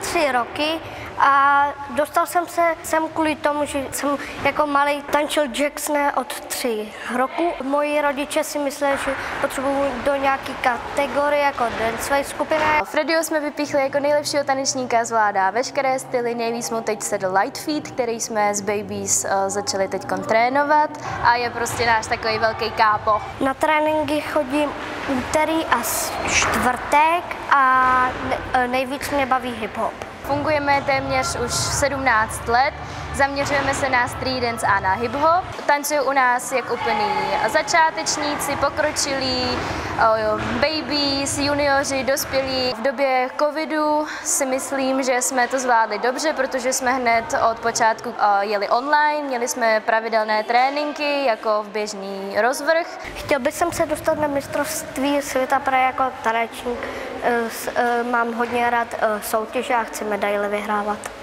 tři roky a dostal jsem se sem kvůli tomu, že jsem jako malý tančil Jacksona od tři roku. Moji rodiče si mysleli, že potřebuji do nějaké kategorie jako dance skupiny. Fredio jsme vypíchli jako nejlepšího tanečníka, zvládá veškeré styly, nejvíc mu teď sedl Light Feet, který jsme s Babies eh, začali teď trénovat a je prostě náš takový velký kápo. Na tréninky chodím úterý a čtvrtek a nejvíc mě baví hip-hop. Fungujeme téměř už 17 let, zaměřujeme se na street dance a na hip-hop. Tancují u nás jak úplný začátečníci, pokročilí, babies, junioři, dospělí. V době covidu si myslím, že jsme to zvládli dobře, protože jsme hned od počátku jeli online, měli jsme pravidelné tréninky jako v běžný rozvrh. Chtěl bych se dostat na mistrovství světa právě jako tanečník. E, mám hodně rád e, soutěže a chci medaile vyhrávat.